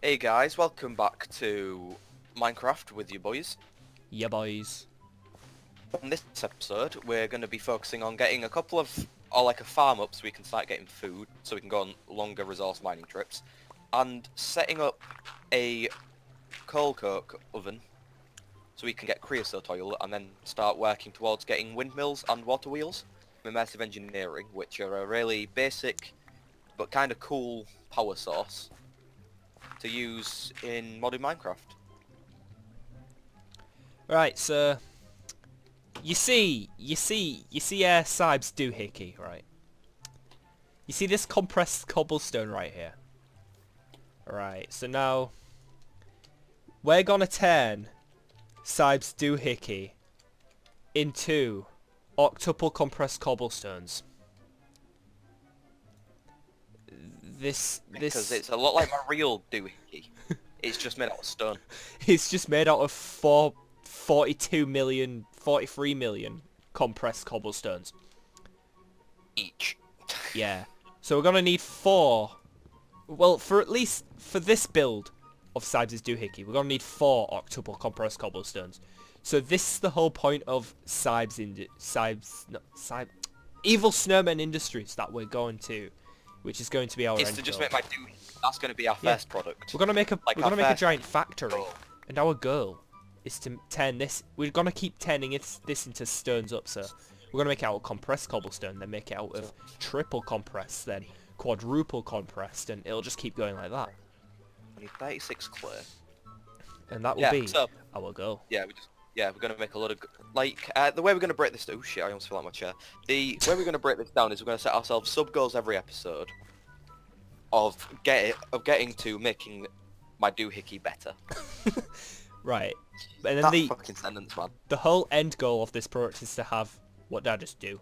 Hey guys, welcome back to Minecraft with you boys. Yeah, boys. In this episode, we're going to be focusing on getting a couple of, or like a farm up so we can start getting food, so we can go on longer resource mining trips, and setting up a coal coke oven so we can get creosote oil and then start working towards getting windmills and water wheels. Immersive engineering, which are a really basic but kind of cool power source to use in modern Minecraft. Right, so you see, you see, you see, uh, Cybs doohickey, right? You see this compressed cobblestone right here. Right, so now we're gonna turn Cybs doohickey into octuple compressed cobblestones. This Because this it's a lot like my real doohickey. it's just made out of stone. It's just made out of four, 42 million, 43 million compressed cobblestones. Each. Yeah. So we're gonna need four. Well, for at least for this build of Cybs' doohickey, we're gonna need four octuple compressed cobblestones. So this is the whole point of Cybs in Cybs, no, Cybs, Evil Snowman Industries that we're going to, which is going to be our end to just make my doohickey. That's going to be our Yeah. first product. We're gonna make a Like we're gonna make a giant factory, goal. and our goal is to turn this. We're gonna keep turning it, this into stones up. So we're gonna make it out of compressed cobblestone, then make it out of triple compressed, then quadruple compressed, and it'll just keep going like that. We need 36 clear. And that will Yeah, be so- our goal. Yeah, we just yeah, we're gonna make a lot of like uh, the way we're gonna break this. Oh shit! I almost fell out my chair. The way we're gonna break this down is we're gonna set ourselves sub goals every episode of get it, of getting to making my doohickey better. Right. And then that the fucking sentence, man. the whole end goal of this product is to have what did I just do?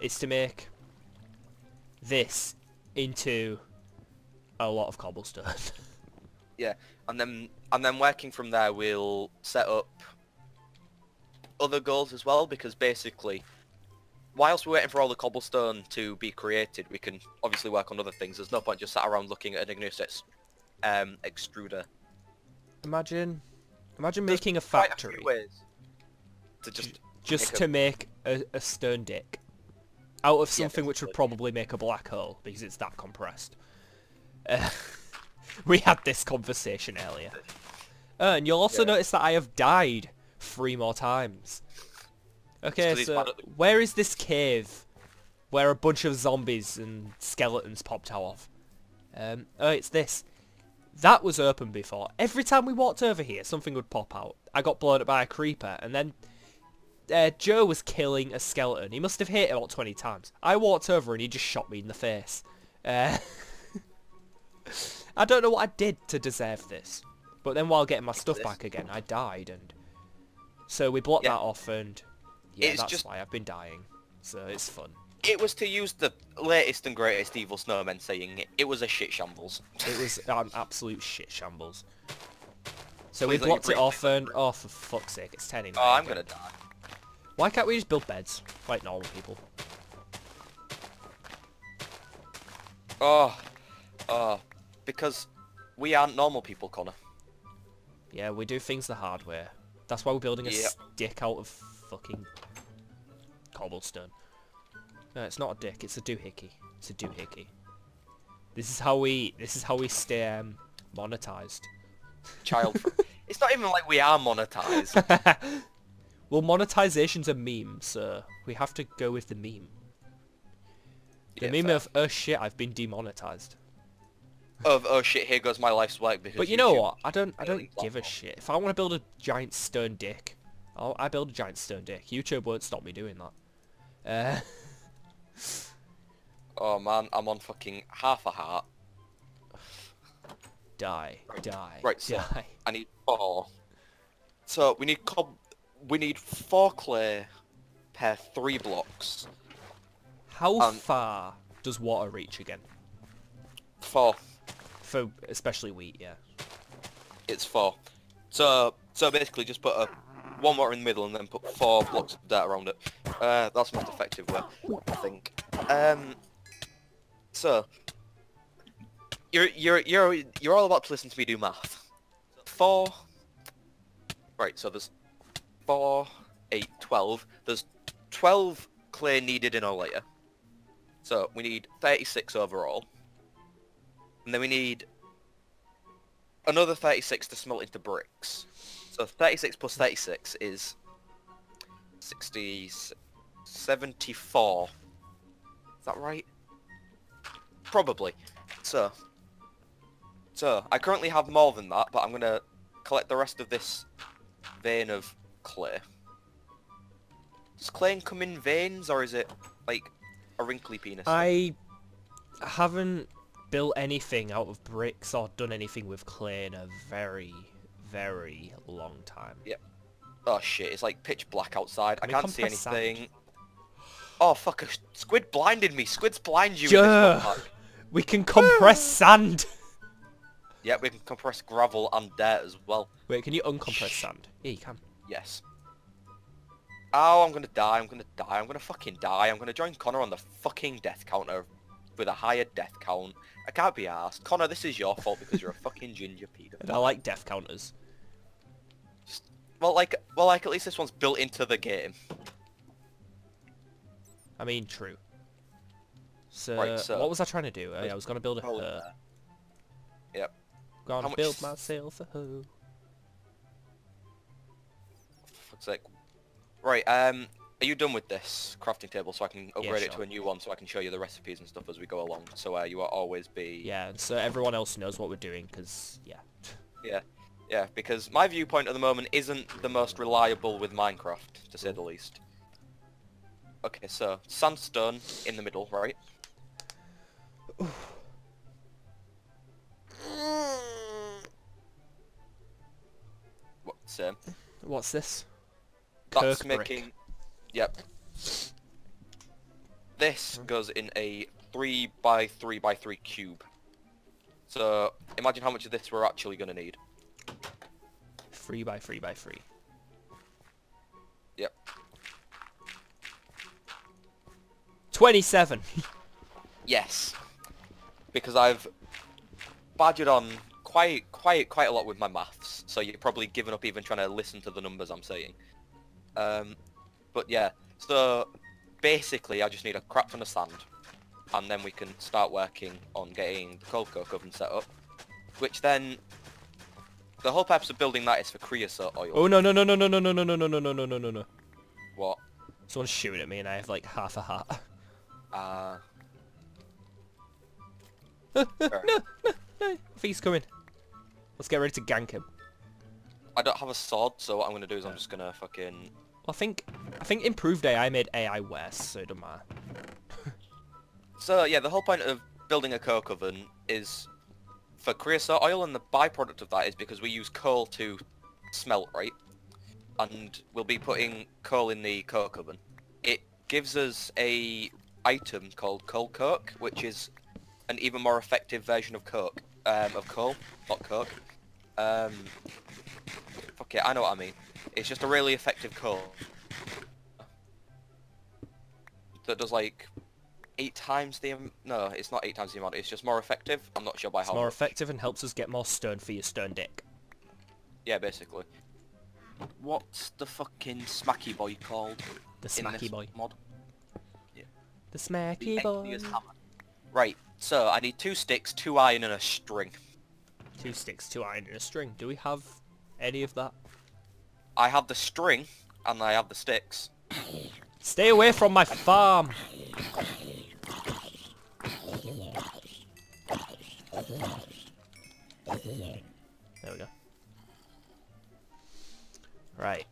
Is to make this into a lot of cobblestone. Yeah, and then and then working from there, we'll set up other goals as well because basically, whilst we're waiting for all the cobblestone to be created, we can obviously work on other things. There's no point just sat around looking at an igneous ex- um, extruder. imagine, imagine There's making a factory. ways to just just make a- to make a, a stone dick out of Yeah, something which would probably make a black hole because it's that compressed. Uh, we had this conversation earlier. Uh, and you'll also Yeah. notice that I have died three more times. Okay, so bad at the- where is this cave where a bunch of zombies and skeletons popped out of? Um, oh, it's this. That was open before. Every time we walked over here, something would pop out. I got blown up by a creeper, and then uh, Joe was killing a skeleton. He must have hit it about 20 times. I walked over and he just shot me in the face. Uh, I don't know what I did to deserve this. But then while getting my stuff back again, I died, and so we blocked Yeah. that off, and yeah, It's that's just- why I've been dying. So it's fun. It was to use the latest and greatest evil snowman saying it, it was a shit shambles. It was an absolute shit shambles. So Please we blocked it off, please let me and oh, for fuck's sake, it's turning. Oh, I'm gonna die. Why can't we just build beds like normal people? Oh, oh, because we aren't normal people, Connor. Yeah, we do things the hard way. That's why we're building a Yep. stick out of fucking cobblestone. No, it's not a dick. It's a doohickey. It's a doohickey. This is how we. This is how we stay um, monetized. Child. it's not even like we are monetized. well, monetization's a meme, so we have to go with the meme. The Yeah, meme fair. of oh shit, I've been demonetized. Of oh shit, here goes my life's work because. But you know what? I don't. I don't give a shit. If I want to build a giant stone dick, I'll, I build a giant stone dick. YouTube won't stop me doing that. Uh, Oh man, I'm on fucking half a heart. die, Right. die, Right, so- die. I need four. So we need cob. We need four clay per three blocks. How um, far does water reach again? Four. For especially wheat, yeah. It's four. So so basically just put a one water in the middle and then put four blocks of dirt around it. Uh, that's most effective way, I think. Um, so you're you're you're you're all about to listen to me do math. Four. Right, so there's four, eight, twelve. There's twelve clay needed in our layer. So we need thirty-six overall, and then we need another thirty-six to smelt into bricks. So 36 plus 36 is 60, 74. Is that right? Probably. So, so I currently have more than that, but I'm gonna collect the rest of this vein of clay. Does clay come in veins, or is it like a wrinkly penis? I haven't built anything out of bricks or done anything with clay in a very, very long time. Yep. Oh shit, it's like pitch black outside. I we can't see compress sand? anything. Oh fuck, a squid blinded me. Squids blind you in this. We can compress ah. sand! Yeah, we can compress gravel and dirt as well. Wait, can you uncompress sand? Yeah, you can. Yes. Oh, I'm gonna die, I'm gonna die, I'm gonna fucking die. I'm gonna join Connor on the fucking death counter with a higher death count. I can't be asked. Connor, this is your fault because you're a fucking ginger And I like death counters. Well, like, well, like at least this one's built into the game. I mean, true. So, Right, so- what was I trying to do? Uh, yeah, I was going to build a there. Yep. Gonna much build myself a hoe. Fuck's sake. Right, um, are you done with this crafting table so I can upgrade it to a new one so I can show you the recipes and stuff as we go along? So uh, you will always be... Yeah, so everyone else knows what we're doing, because, yeah. Yeah, yeah, because my viewpoint at the moment isn't the most reliable with Minecraft, to say the least. Okay, so sandstone in the middle, right? What, same. What's this? That's coke brick. making... Yep. This goes in a 3 by 3 by 3 cube. So, imagine how much of this we're actually going to need. Three by three by three. Yep. 27! Yes. Because I've badgered on quite quite quite a lot with my maths, so you're probably giving up even trying to listen to the numbers I'm saying. Um, but yeah, so basically I just need a crap ton of sand, and then we can start working on getting the coal coke oven set up, which then the whole purpose of building that is for creosote oil. oh no no no no no no no no no no no no no no no no. What? Someone's shooting at me and I have like half a hat. Uh, no, no, no. I think he's coming. Let's get ready to gank him. I don't have a sword, so what I'm gonna do is I'm just gonna fucking I think I think improved AI made AI worse, so it doesn't matter. So yeah, the whole point of building a coke oven is for creosote oil, and the byproduct of that is because we use coal to smelt, right? And we'll be putting coal in the coke oven. It gives us a item called coal coke, which is an even more effective version of coke, um, of coal, not coke. Um, fuck it, I know what I mean. It's just a really effective coal that does like eight times the no, it's not eight times the amount. It's just more effective. I'm not sure by It's how. more much. effective and helps us get more stone for your stone dick. Yeah, basically. What's the fucking smacky boy called? The smacky boy. mod? The smacky The boy. Right. So I need two sticks, two iron, and a string. Two sticks, two iron, and a string. Do we have any of that? I have the string, and I have the sticks. Stay away from my farm! There we go. Right.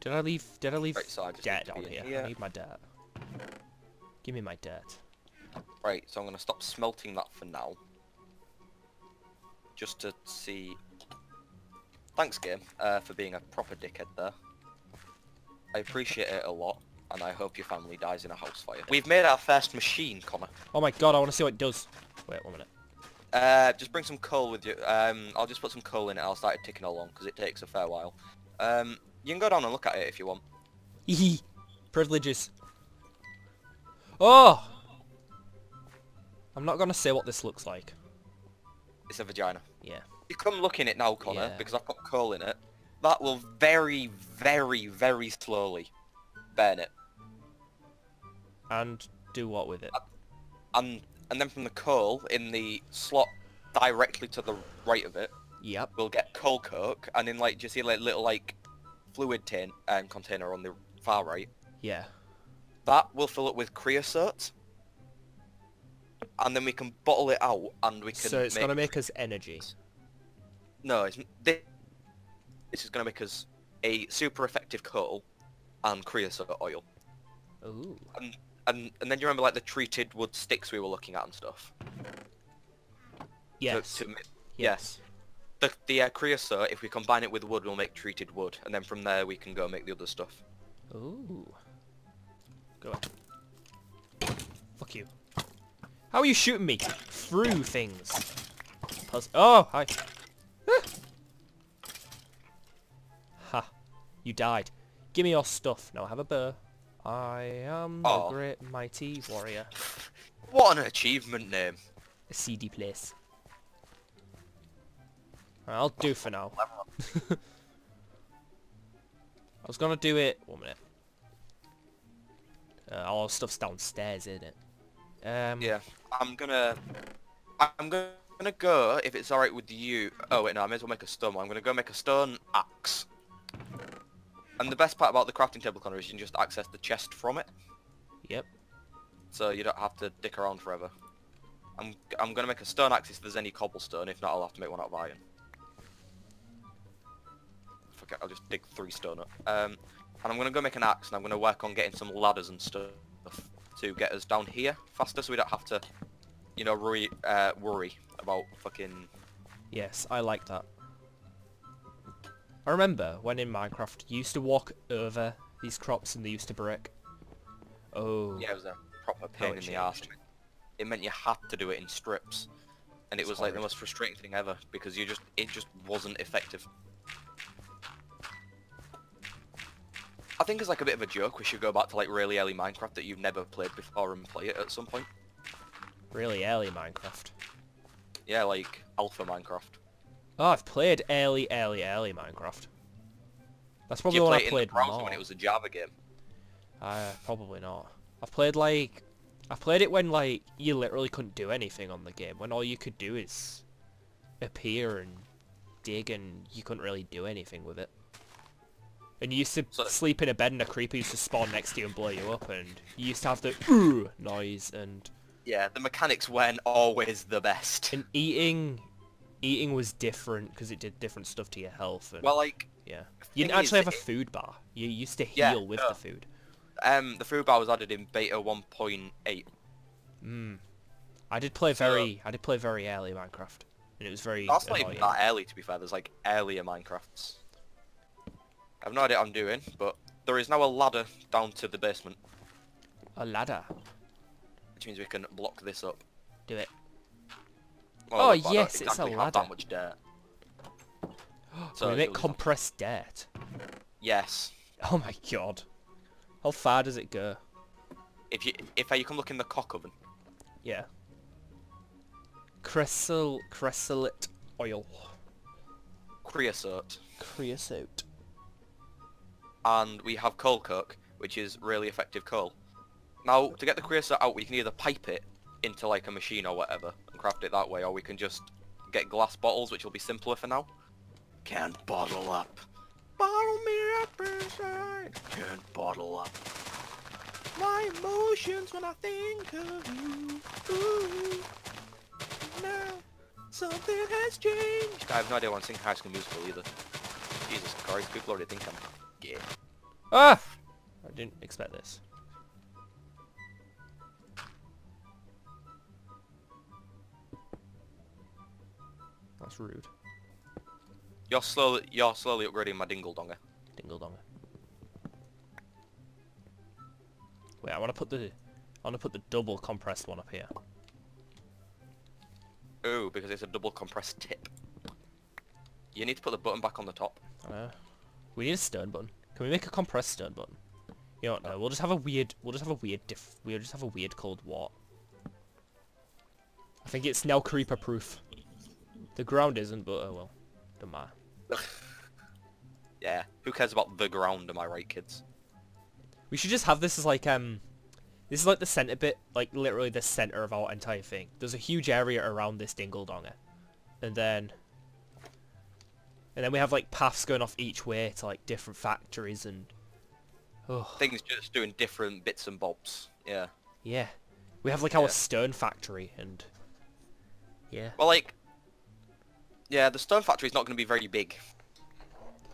Did I leave? Did I leave Right, so I dirt need to down be in here? here. I need my dirt. Give me my dirt. Right. So I'm gonna stop smelting that for now. Just to see. Thanks, game, uh, for being a proper dickhead there. I appreciate it a lot, and I hope your family dies in a house fire. We've made our first machine, Connor. Oh my god, I want to see what it does. Wait one minute. Uh, just bring some coal with you. Um, I'll just put some coal in it. I'll start it ticking along because it takes a fair while. Um, you can go down and look at it if you want. Hee Privileges. Oh! I'm not gonna say what this looks like. It's a vagina. You come look in it now, Connor, Yeah. because I've got coal in it. That will very, very, very slowly burn it. And do what with it? And and then from the coal in the slot directly to the right of it, Yep. we'll get coal coke, and in like, do you see like little like fluid tin um, container on the far right? Yeah. That will fill up with creosote, and then we can bottle it out, and we can. So it's gonna make us energy. No, it's this, this is gonna make us a super effective coal and creosote oil, Ooh. and and and then you remember like the treated wood sticks we were looking at and stuff. Yes. to ma- yes. The the uh, creosote, if we combine it with wood, we'll make treated wood, and then from there we can go make the other stuff. Ooh. Go on. Fuck you. How are you shooting me? Through things. Oh, hi. You died. Give me your stuff. Now have a burr. I am Oh. the great mighty warrior. What an achievement name! A seedy place. Alright, I'll do for now. I was gonna do it. One minute. Uh, all our stuff's downstairs, isn't it? Um, Yeah, I'm gonna, I'm gonna go if it's all right with you. Oh wait, no, I may as well make a stone. I'm gonna go make a stone axe. And the best part about the crafting table, Connor, is you can just access the chest from it, Yep. so you don't have to dick around forever. I'm I'm gonna make a stone axe if there's any cobblestone. If not, I'll have to make one out of iron. Fuck it, I'll just dig three stone up. Um, and I'm gonna go make an axe, and I'm gonna work on getting some ladders and stuff to get us down here faster, so we don't have to, you know, worry uh, worry about fucking. Yes, I like that. I remember when in Minecraft you used to walk over these crops and they used to break. Oh. Yeah, it was a proper pain in the arse. It meant you had to do it in strips, and it It's was like the most frustrating thing ever because you just it just wasn't effective. I think it's like a bit of a joke. We should go back to like really early Minecraft that you've never played before and play it at some point. Really early Minecraft. Yeah, like alpha Minecraft. Oh, I've played early, early, early Minecraft. That's probably you the one play I it in played browser more. when it was a Java game? Uh, probably not. I've played like... I've played it when like you literally couldn't do anything on the game. When all you could do is appear and dig and you couldn't really do anything with it. And you used to So- sleep in a bed and a creeper used to spawn next to you and blow you up and you used to have the ooh noise and Yeah, the mechanics weren't always the best. and eating eating was different because it did different stuff to your health and Well, like yeah. You didn't actually is, have a food bar. You used to Yeah, heal with no. the food. um, the food bar was added in beta 1.8. Mm. I did play So- very I did play very early Minecraft. And it was very That's not even that early, to be fair. There's like earlier Minecrafts. I have no idea what I'm doing, but there is now a ladder down to the basement, A ladder. which means we can block this up. Do it. Well, Oh, I don't yes, it's a exactly ladder. that much dirt. So make just- compressed dirt. Yes. Oh my god. How far does it go? If you if uh, you can look in the coke oven, Yeah. Cressolite oil. creosote, Creosote. and we have coal coke, which is really effective coal. Now, to get the creosote out, we can either pipe it into like a machine or whatever craft it that way, or we can just get glass bottles, which will be simpler for now. Can't bottle up. Bottle me up inside. Can't bottle up. My emotions when I think of you. Ooh. Now something has changed. I have no idea what I'm singing High School Musical either. Jesus Christ, people already think I'm gay. Ah! I didn't expect this. That's rude. You're slowly, you're slowly upgrading my dingle donger. Dingle donger. Wait, I want to put the, I want to put the double compressed one up here. Ooh, because it's a double compressed tip. You need to put the button back on the top. Uh, we need a stern button. Can we make a compressed stern button? You know what? No, we'll just have a weird. We'll just have a weird diff. We'll just have a weird cold what? I think it's now creeper proof. The ground isn't, but oh well. Don't matter. Yeah, who cares about the ground, am I right, kids? We should just have this as like um this is like the center bit, like literally the center of our entire thing. There's a huge area around this dingle donger. And then and then we have like paths going off each way to like different factories and oh Things just doing different bits and bobs. Yeah. yeah. We have like our Yeah. stone factory and yeah. Well, like, yeah, the stone factory is not going to be very big.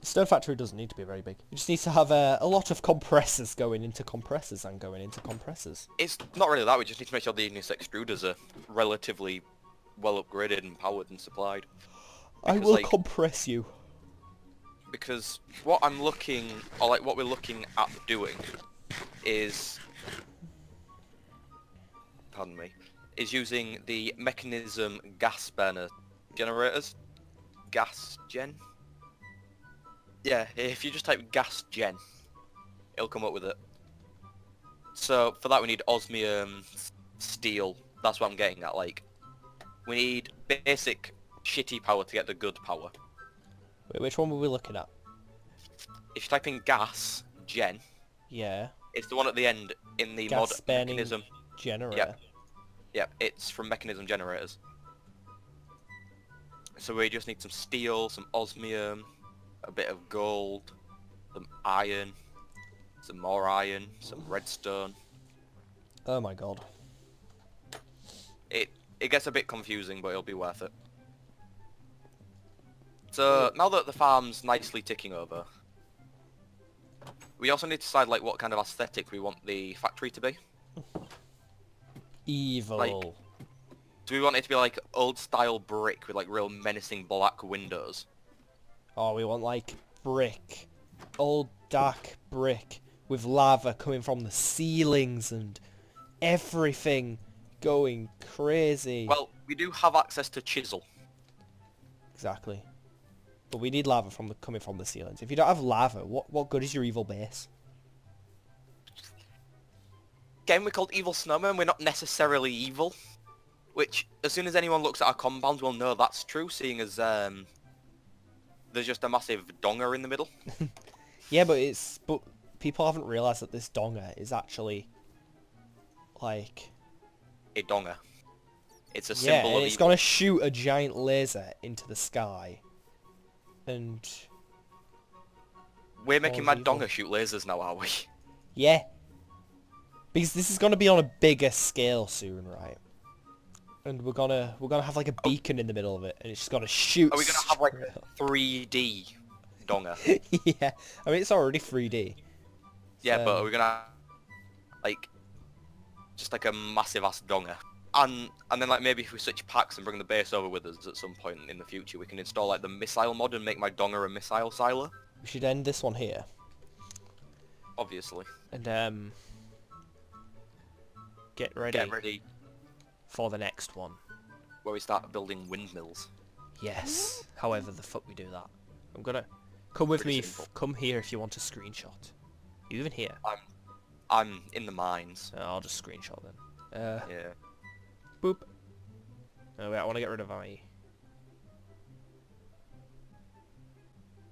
The stone factory doesn't need to be very big. It just needs to have uh, a lot of compressors going into compressors and going into compressors. It's not really that. We just need to make sure the igneous extruders are relatively well upgraded and powered and supplied. I Because, will like- compress you. Because what I'm looking, or like what we're looking at doing, is, pardon me, is using the Mekanism gas burner generators. Gas gen. Yeah, if you just type gas gen, it'll come up with it. So for that we need osmium steel. That's what I'm getting at. Like, we need basic shitty power to get the good power. Wait, which one were we looking at? If you type in gas gen, Yeah. it's the one at the end in the Gas mod Mekanism. Generator. Yep, it's from Mekanism generators. So we just need some steel, some osmium, a bit of gold, some iron, some more iron, some redstone. Oh my god. It it gets a bit confusing, but it'll be worth it. So now that the farm's nicely ticking over, we also need to decide like what kind of aesthetic we want the factory to be. Evil. Do we want it to be like old style brick with like real menacing black windows? Oh, we want like brick. Old dark brick with lava coming from the ceilings and everything going crazy. Well, we do have access to chisel. exactly. But we need lava from the coming from the ceilings. If you don't have lava, what what good is your evil base? Again, we're called evil snowmen. We're not necessarily evil. Which, as soon as anyone looks at our compounds, will know that's true, seeing as um, there's just a massive donger in the middle. Yeah, but it's but people haven't realized that this donger is actually like A donger. It's a yeah, symbol and of it's evil. gonna shoot a giant laser into the sky, and We're making my evil. donger shoot lasers now, are we? yeah, because this is gonna be on a bigger scale soon, right? And we're gonna we're gonna have like a beacon in the middle of it, and it's just gonna shoot. Are we gonna have like a 3D donger? yeah, I mean it's already 3D. Yeah, but Um, are we gonna like just like a massive ass donger? And and then like maybe if we switch packs and bring the base over with us at some point in the future, we can install like the missile mod and make my donger a missile siler. We should end this one here, Obviously, and um, get ready, get ready for the next one. where we start building windmills. Yes. However the fuck we do that. I'm gonna come with Pretty me. F- come here if you want a screenshot. You even here? I'm I'm in the mines. Uh, I'll just screenshot then. Uh, Yeah. boop. Oh wait, I want to get rid of my.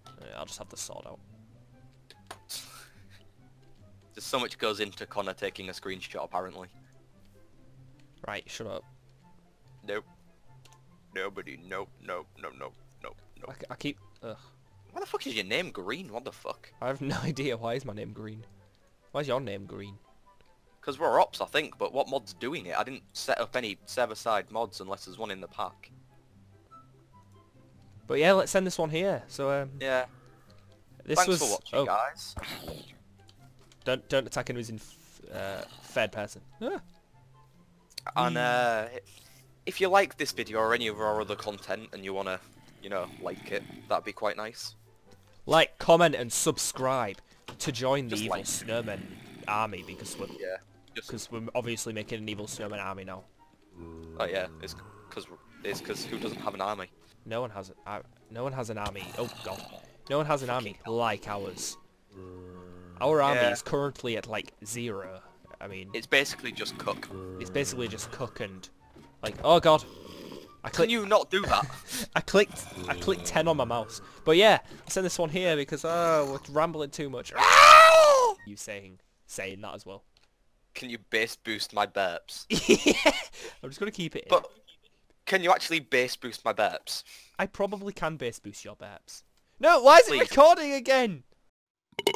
Uh, I'll just have the sword out. There's so much goes into Connor taking a screenshot apparently. Right, shut up. Nope. Nobody. Nope. Nope. Nope. Nope. Nope. I, Nope. c- I keep. Ugh. Why the fuck is your name green? What the fuck? I have no idea why is my name green. Why is your name green? Because we're ops, I think, but what mod's doing it? I didn't set up any server-side mods unless there's one in the pack. But yeah, let's send this one here. So um, Yeah. this Thanks was. for watching, oh, guys. don't don't attack enemies in f- uh, third person. Ah. And uh, if you like this video or any of our other content and you wanna, you know, like it, that'd be quite nice. Like, comment, and subscribe to join the Just Evil like. Snowmen army because we're Yeah. Because we're obviously making an Evil Snowman army now. oh yeah, it's because it's because who doesn't have an army? No one has an uh, no one has an army. Oh god, no one has an army like ours. Our army Yeah. is currently at like zero. I mean, It's basically just cook. it's basically just cook and like oh god, I Can clicked, you not do that? I clicked, I clicked 10 on my mouse. But yeah, I sent this one here because, oh, we're rambling too much. you saying, saying that as well. Can you bass boost my burps? yeah. I'm just going to keep it in. But can you actually bass boost my burps? I probably can bass boost your burps. No, why is it recording again?